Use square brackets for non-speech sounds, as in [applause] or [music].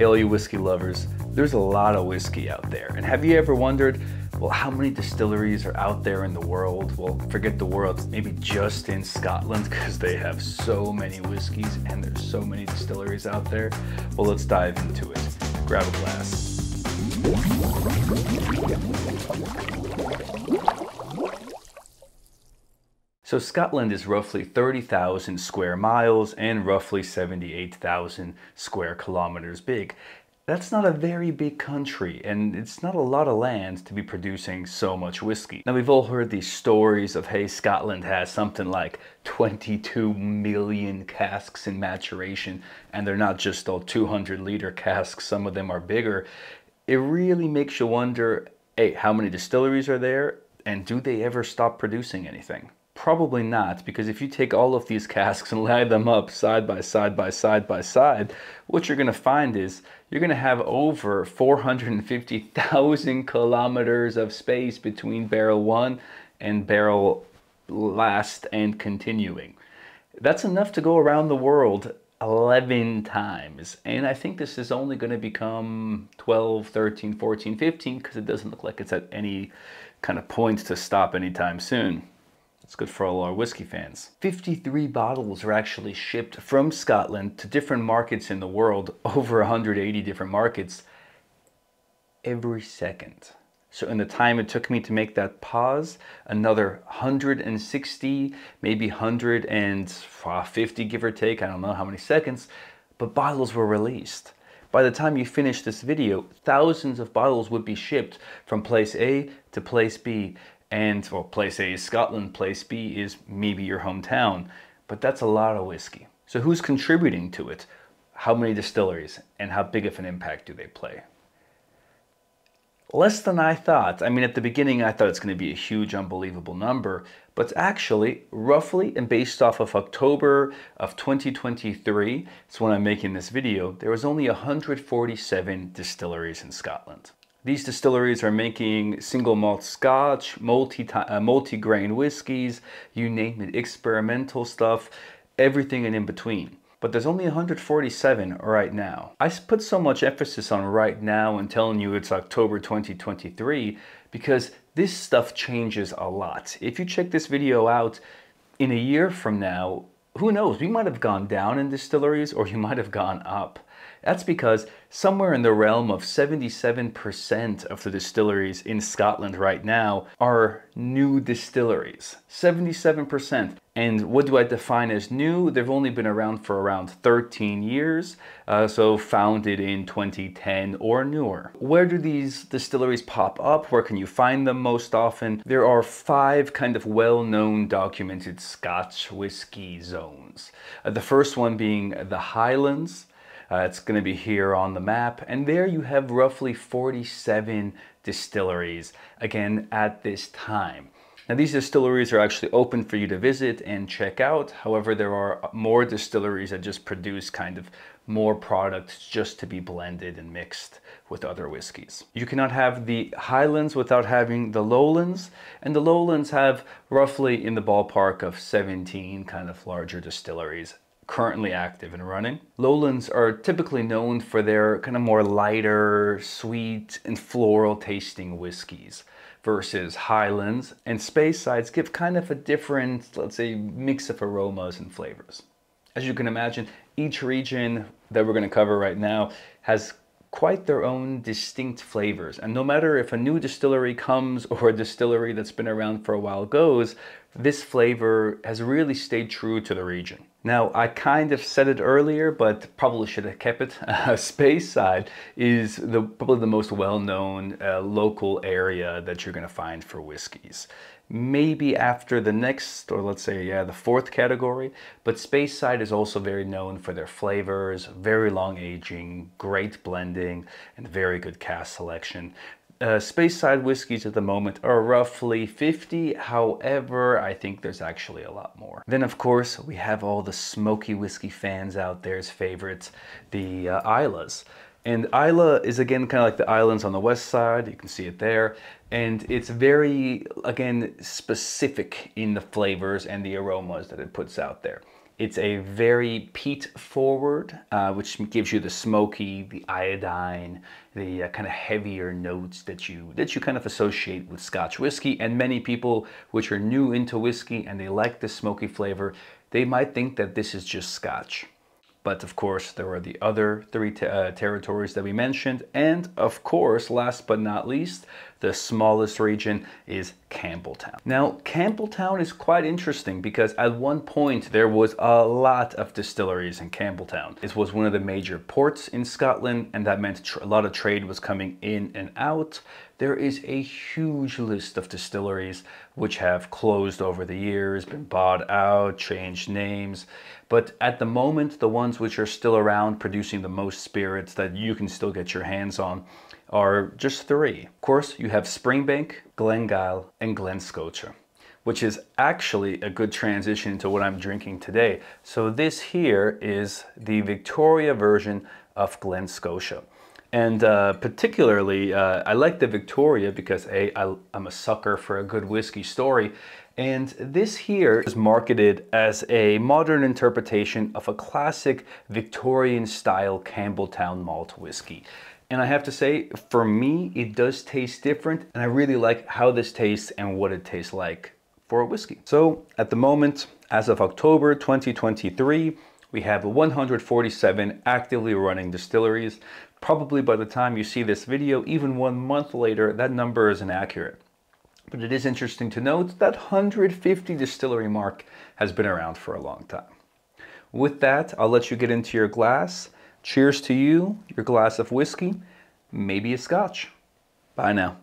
Hey, all you whiskey lovers, there's a lot of whiskey out there. And have you ever wondered, well, how many distilleries are out there in the world? Well, forget the world, maybe just in Scotland, because they have so many whiskeys and there's so many distilleries out there. Well, let's dive into it. Grab a glass. So Scotland is roughly 30,000 square miles and roughly 78,000 square kilometers big. That's not a very big country and it's not a lot of land to be producing so much whiskey. Now we've all heard these stories of hey Scotland has something like 22 million casks in maturation and they're not just all 200 liter casks, some of them are bigger. It really makes you wonder, hey, how many distilleries are there and do they ever stop producing anything? Probably not, because if you take all of these [laughs] casks and line them up side by side by side by side, what you're going to find is you're going to have over 450,000 [laughs] kilometers of space between barrel one and barrel last and continuing. That's enough to go around the world 11 times. And I think this is only going to become 12, 13, 14, 15 because it doesn't look like it's at any kind of point to stop anytime soon. It's good for all our whiskey fans. 53 bottles are actually shipped from Scotland to different markets in the world, [laughs] over 180 different markets, every second. So in the time it took me to make that pause, another 160, maybe 150 give or take, I don't know how many seconds, but bottles were released. By the time you finish this video, thousands of bottles would be shipped from place A to place B and well, place A is Scotland, place B is maybe your hometown, but that's a lot of whiskey. So who's contributing to it? How many distilleries and how big of an impact do they play? Less than I thought. I mean, at the beginning, I thought it's going to be a huge, unbelievable number, but actually, roughly, and based off of October of 2023, it's when I'm making this video, there was only 147 distilleries in Scotland. These distilleries are making single malt scotch, multi, uh, multi-grain whiskeys, you name it, experimental stuff, everything and in between. But there's only 147 right now. I put so much emphasis on right now and telling you it's October 2023 because this stuff changes a lot. If you check this video out in a year from now, who knows, we might have gone down in distilleries or you might have gone up. That's because somewhere in the realm of 77% of the distilleries in Scotland right now are new distilleries. 77%. And what do I define as new? They've only been around for around 13 years, uh, so founded in 2010 or newer. Where do these distilleries pop up? Where can you find them most often? There are five kind of well-known documented Scotch whiskey zones. Uh, the first one being the Highlands, uh, it's going to be here on the map. And there you have roughly 47 distilleries, again, at this time. Now these distilleries are actually open for you to visit and check out. However, there are more distilleries that just produce kind of more products just to be blended and mixed with other whiskeys. You cannot have the highlands without having the lowlands, and the lowlands have roughly in the ballpark of 17 kind of larger distilleries currently active and running. Lowlands are typically known for their kind of more lighter, sweet, and floral tasting whiskeys versus Highlands and Speysides give kind of a different, let's say, mix of aromas and flavors. As you can imagine, each region that we're going to cover right now has quite their own distinct flavors. And no matter if a new distillery comes [laughs] or a distillery that's been around for a while goes, this flavor has really stayed true to the region. Now, I kind of said it earlier, but probably should have kept it. [laughs] Uh, Speyside is the, probably the most well-known uh, local area that you're going to find for whiskeys. Maybe after the next, or let's say, yeah, the fourth category, but Speyside is also very known for their flavors, very long aging, great blending, and very good cask selection uh, Speyside whiskeys at the moment are roughly 50. However, I think there's actually a lot more. Then of course, we have all the smoky whiskey fans out there's favorites, the uh, Islays. And Islay is again kind of like the islands on the west side. You can see it there. And it's very, again, specific in the flavors and the aromas that it puts out there. It's a very peat forward, uh, which gives you the smoky, the iodine, the uh, kind of heavier notes that you that you kind of associate with Scotch whiskey. And many people which are new into whiskey and they like the smoky flavor, they might think that this is just Scotch. But of course, there are the other three uh, territories that we mentioned. And of course, last but not least, the smallest region is Campbeltown. Now, Campbeltown is quite interesting because at one point there was a lot of distilleries in Campbeltown. It was one of the major ports in Scotland and that meant a lot of trade was coming in and out. There is a huge list of distilleries which have closed over the years, been bought out, changed names. But at the moment, the ones which are still around producing the most spirits that you can still get your hands on are just three. Of course, you have Springbank, Glengyle, and Glen which is actually a good transition to what I'm drinking today. So this here is the Victoria version of Glen Scotia. And uh, particularly, uh, I like the Victoria because A, I, I'm a sucker for a good whiskey story. And this here is marketed as a modern interpretation of a classic Victorian style Campbeltown malt whiskey. And I have to say, for me, it does taste different. And I really like how this tastes and what it tastes like for a whiskey. So at the moment, as of October 2023, we have 147 actively running distilleries. Probably by the time you see this video, even one month later, that number is inaccurate. But it is interesting to note that 150 distillery mark has been around for a long time. With that, I'll let you get into your glass Cheers to you, your glass of whiskey, maybe a scotch. Bye now.